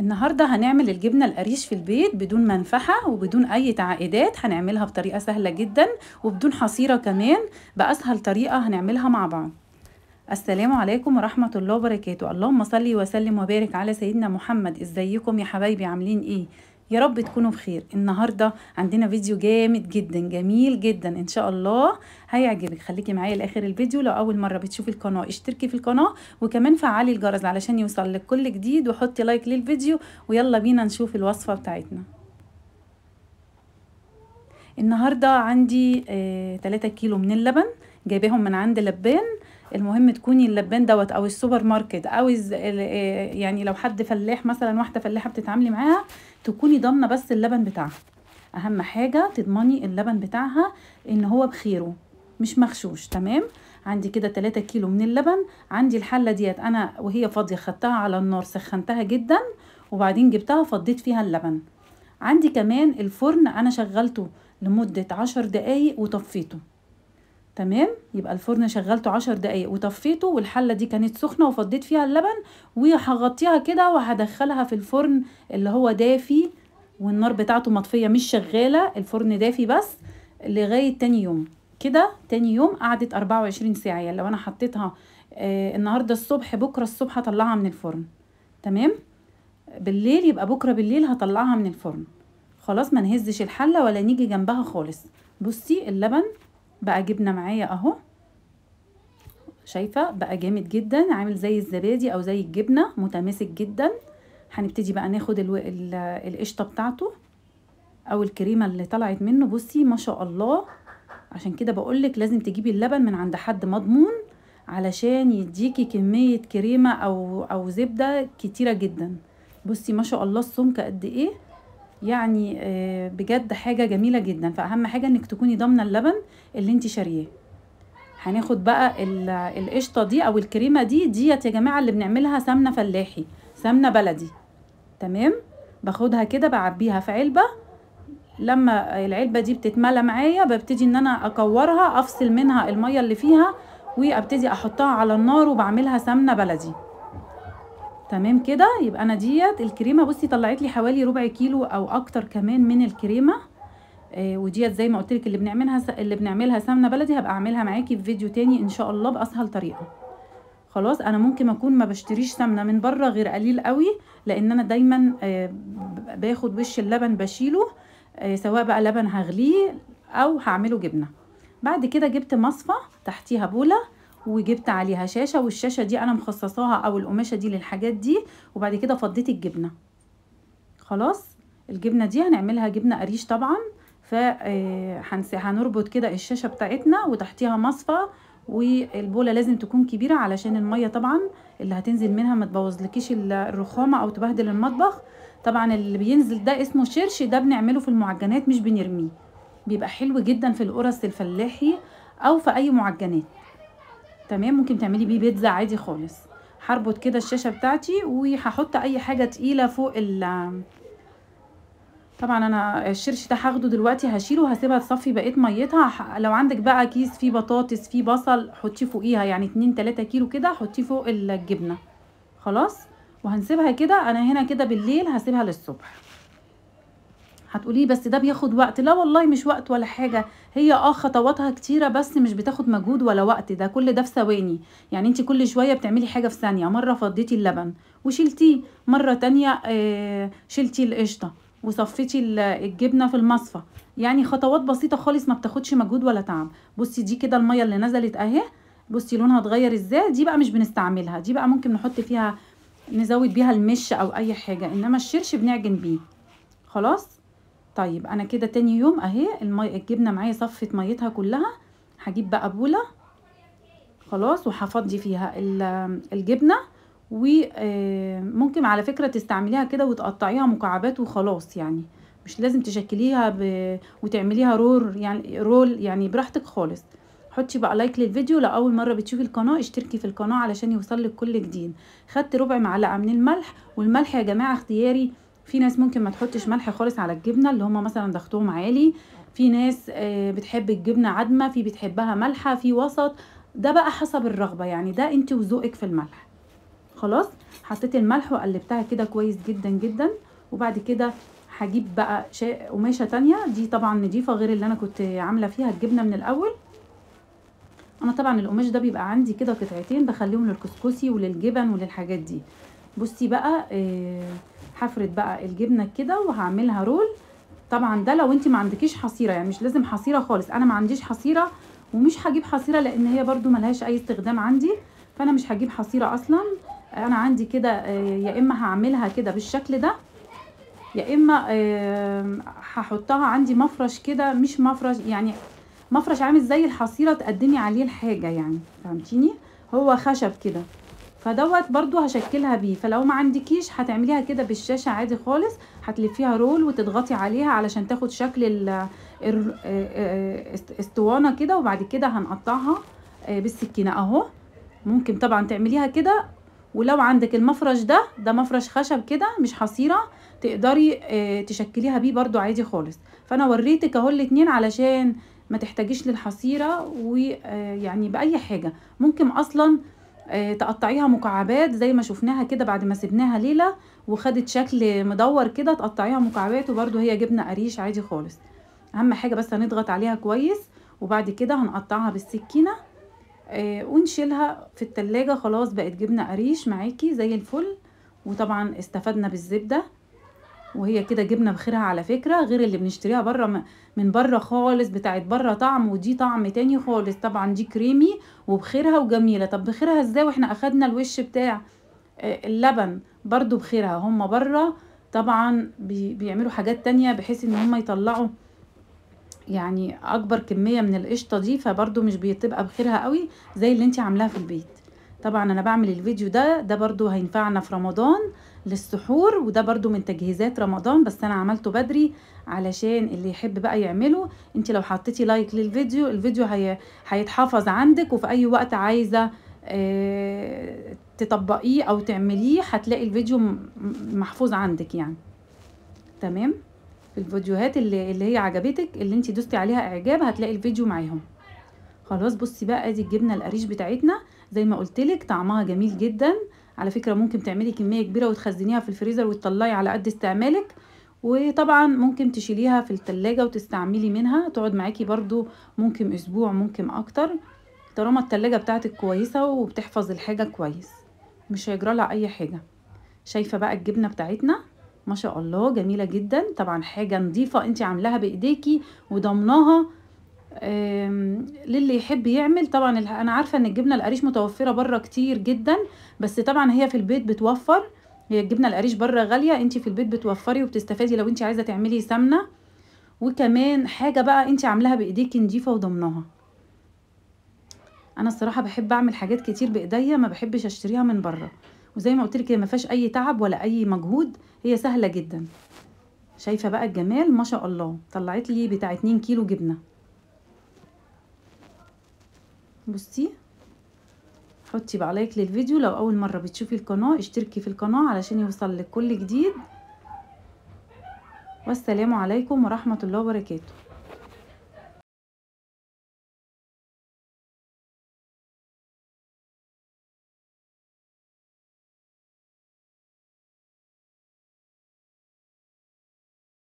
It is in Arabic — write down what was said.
النهارده هنعمل الجبنة القريش في البيت بدون منفعة وبدون أي تعقيدات هنعملها بطريقة سهلة جدا وبدون حصيرة كمان بأسهل طريقة هنعملها مع بعض. السلام عليكم ورحمة الله وبركاته. اللهم صل وسلم وبارك على سيدنا محمد. إزيكم يا حبايبي؟ عاملين إيه؟ يا رب تكونوا بخير. النهارده عندنا فيديو جامد جدا جميل جدا. إن شاء الله هيعجبك. خليكي معايا لآخر الفيديو. لو أول مرة بتشوفي القناة اشتركي في القناة وكمان فعلي الجرس علشان يوصل لك كل جديد وحطي like للفيديو ويلا بينا نشوف الوصفة بتاعتنا. النهارده عندي آه 3 كيلو من اللبن جايباهم من عند لبان. المهم تكوني اللبان دوت أو السوبر ماركت أو يعني لو حد فلاح مثلا واحدة فلاحة بتتعاملي معاها تكوني ضامنة بس اللبن بتاعها. أهم حاجة تضمني اللبن بتاعها إن هو بخيره مش مغشوش تمام؟ عندي كده 3 كيلو من اللبن. عندي الحلة ديت أنا وهي فاضية خدتها على النار سخنتها جدا وبعدين جبتها فضيت فيها اللبن. عندي كمان الفرن أنا شغلته لمدة عشر دقايق وطفيته. تمام؟ يبقى الفرن شغلته عشر دقايق. وطفيته والحلة دي كانت سخنة وفضيت فيها اللبن وهغطيها كده وهدخلها في الفرن اللي هو دافي والنار بتاعته مطفية مش شغالة الفرن دافي بس لغاية تاني يوم. كده تاني يوم قعدت 24 ساعة. يعني لو أنا حطيتها آه النهارده الصبح بكرة الصبح هطلعها من الفرن. تمام؟ بالليل يبقى بكرة بالليل هطلعها من الفرن. خلاص ما نهزش الحلة ولا نيجي جنبها خالص. بصي اللبن بقى جبنة معايا أهو. شايفة؟ بقى جامد جدا. عامل زي الزبادي أو زي الجبنة. متماسك جدا. هنبتدي بقى ناخد. القشطة بتاعته أو الكريمة اللي طلعت منه. بصي ما شاء الله. عشان كده بقولك لازم تجيبي اللبن من عند حد مضمون علشان يديكي كمية كريمة أو أو زبدة كتيرة جدا. بصي ما شاء الله السمك قد إيه. يعني بجد حاجة جميلة جدا. فأهم حاجة إنك تكوني ضامنة اللبن اللي انت شارياه. هناخد بقى القشطة دي أو الكريمة دي ديت يا جماعة اللي بنعملها سمنة فلاحي سمنة بلدي. تمام؟ باخدها كده بعبيها في علبة. لما العلبة دي بتتملى معايا ببتدي إن أنا أكورها أفصل منها المية اللي فيها وأبتدي أحطها على النار وبعملها سمنة بلدي. تمام كده؟ يبقى أنا ديت الكريمة بصي طلعت لي حوالي ربع كيلو أو أكتر كمان من الكريمة. آه وديت زي ما قلت لك اللي بنعملها اللي بنعملها سمنة بلدي هبقى أعملها معاكي في فيديو تاني إن شاء الله بأسهل طريقة. خلاص أنا ممكن أكون ما بشتريش سمنة من بره غير قليل قوي لأن أنا دايما آه باخد وش اللبن بشيله آه سواء بقى لبن هغليه أو هعمله جبنة. بعد كده جبت مصفى تحتيها بوله وجبت عليها شاشة والشاشة دي أنا مخصصاها أو القماشة دي للحاجات دي وبعد كده فضيت الجبنة. خلاص؟ الجبنة دي هنعملها جبنة قريش طبعا ف هنربط كده الشاشة بتاعتنا وتحتيها مصفى والبولة لازم تكون كبيرة علشان المية طبعا اللي هتنزل منها ما تبوظلكيش الرخامة أو تبهدل المطبخ. طبعا اللي بينزل ده اسمه شرش ده بنعمله في المعجنات مش بنرميه. بيبقى حلو جدا في القرص الفلاحي أو في أي معجنات. تمام؟ ممكن تعملي بيه بيتزا عادي خالص. هربط كده الشاشة بتاعتي وهحط أي حاجة تقيلة فوق ال طبعا أنا الشرش ده هاخده دلوقتي هشيله هسيبها تصفي بقية ميتها. لو عندك بقى كيس فيه بطاطس فيه بصل حطيه فوقيها يعني 2 3 كيلو كده حطيه فوق الجبنة. خلاص؟ وهنسيبها كده. أنا هنا كده بالليل هسيبها للصبح. هتقولي بس ده بياخد وقت. لا والله مش وقت ولا حاجة. هي آه خطواتها كتيرة بس مش بتاخد مجهود ولا وقت. ده كل ده في ثواني. يعني انت كل شوية بتعملي حاجة في ثانية. مرة فضيتي اللبن وشلتيه. مرة تانية آه شلتي القشطة وصفيتي الجبنة في المصفى. يعني خطوات بسيطة خالص ما بتاخدش مجهود ولا تعب بصي دي كده المية اللي نزلت أهي. بصي لونها اتغير إزاي؟ دي بقى مش بنستعملها. دي بقى ممكن نحط فيها نزود بيها المش أو أي حاجة. إنما الشرش بنعجن بيه. خلاص؟ طيب أنا كده تاني يوم أهي المي الجبنة معايا صفت ميتها كلها هجيب بقى بولة خلاص وهفضي فيها الجبنة وممكن على فكرة تستعمليها كده وتقطعيها مكعبات وخلاص يعني مش لازم تشكليها ب... وتعمليها roll يعني roll يعني براحتك خالص. حطي بقى لايك للفيديو لو اول مرة بتشوفي القناة اشتركي في القناة علشان يوصلك كل جديد. خدت ربع معلقة من الملح والملح يا جماعة اختياري في ناس ممكن ما تحطش ملح خالص على الجبنة اللي هم مثلا ضغطهم عالي. في ناس بتحب الجبنة عدمه في بتحبها مالحة في وسط. ده بقى حسب الرغبة يعني ده انت وذوقك في الملح. خلاص؟ حطيت الملح وقلبتها كده كويس جدا جدا. وبعد كده هجيب بقى قماشة تانية. دي طبعا نضيفة غير اللي أنا كنت عاملة فيها الجبنة من الأول. أنا طبعا القماش ده بيبقى عندي كده قطعتين بخليهم للكسكسي وللجبن وللحاجات دي. بصي بقى آه، هفرد بقى الجبنة كده وهعملها رول. طبعا ده لو انت ما عندكيش حصيرة يعني مش لازم حصيرة خالص. أنا ما عنديش حصيرة ومش هجيب حصيرة لأن هي برضو ملهاش أي استخدام عندي فأنا مش هجيب حصيرة أصلا. أنا عندي كده آه، يا إما هعملها كده بالشكل ده يا إما آه، هحطها عندي مفرش كده مش مفرش يعني مفرش عامل زي الحصيرة تقدمي عليه الحاجة يعني فهمتيني؟ هو خشب كده. فدوت برضو هشكلها بيه. فلو ما عندكيش هتعمليها كده بالشاشة عادي خالص. هتلفيها رول وتضغطي عليها علشان تاخد شكل ال ال- آه، است- اسطوانة كده. وبعد كده هنقطعها آه، بالسكينة أهو. ممكن طبعا تعمليها كده. ولو عندك المفرش ده ده مفرش خشب كده مش حصيرة تقدري آه، تشكليها بيه برضو عادي خالص. فأنا وريتك أهو الاتنين علشان ما تحتاجيش للحصيرة ويعني بأي حاجة. ممكن أصلا آه، تقطعيها مكعبات زي ما شفناها كده بعد ما سبناها ليلة وخدت شكل مدور كده تقطعيها مكعبات وبرده هي جبنة قريش عادي خالص. أهم حاجة بس هنضغط عليها كويس وبعد كده هنقطعها بالسكينة آه، ونشيلها في التلاجة. خلاص بقت جبنة قريش معاكي زي الفل. وطبعا استفدنا بالزبدة. وهي كده جبنة بخيرها على فكرة غير اللي بنشتريها بره من بره خالص بتاعت بره طعم ودي طعم تاني خالص. طبعا دي كريمي وبخيرها وجميلة. طب بخيرها إزاي؟ وإحنا أخدنا الوش بتاع آه، اللبن برضو بخيرها. هم بره طبعا بي- بيعملوا حاجات تانية بحيث إن هم يطلعوا يعني أكبر كمية من القشطة دي فبرضو مش بتبقى بخيرها قوي زي اللي انت عاملاها في البيت. طبعا أنا بعمل الفيديو ده ده برضو هينفعنا في رمضان. للسحور وده برضو من تجهيزات رمضان بس أنا عملته بدري علشان اللي يحب بقى يعمله. انت لو حطيتي لايك للفيديو الفيديو هي... هيتحفظ عندك وفي أي وقت عايزة آه، تطبقيه أو تعمليه هتلاقي الفيديو محفوظ عندك يعني. تمام؟ في الفيديوهات اللي, اللي هي عجبتك اللي انت دوستي عليها إعجاب هتلاقي الفيديو معاهم. خلاص بصي بقى ادي الجبنة القريش بتاعتنا. زي ما قلت لك طعمها جميل جدا. على فكرة ممكن تعملي كمية كبيرة وتخزنيها في الفريزر وتطلعي على قد استعمالك وطبعا ممكن تشيليها في التلاجة وتستعملي منها تقعد معاكي برضو ممكن أسبوع ممكن أكتر طالما التلاجة بتاعتك كويسة وبتحفظ الحاجة كويس مش هيجرى لها أي حاجة. شايفة بقى الجبنة بتاعتنا؟ ما شاء الله جميلة جدا. طبعا حاجة نظيفة انت عاملاها بإيديكي وضمناها للي يحب يعمل. طبعا أنا عارفة إن الجبنة القريش متوفرة بره كتير جدا بس طبعا هي في البيت بتوفر. هي الجبنة القريش بره غالية انت في البيت بتوفري وبتستفادي لو انت عايزة تعملي سمنة. وكمان حاجة بقى انت عاملاها بإيديكي نضيفة وضمناها أنا الصراحة بحب أعمل حاجات كتير بإيديا ما بحبش أشتريها من بره. وزي ما قلت لك ما فيهاش أي تعب ولا أي مجهود هي سهلة جدا. شايفة بقى الجمال؟ ما شاء الله. طلعت لي بتاع 2 كيلو جبنة. بصي حطي بقى لايك للفيديو. لو أول مرة بتشوفي القناة اشتركي في القناة علشان يوصل لك كل جديد. والسلام عليكم ورحمة الله وبركاته.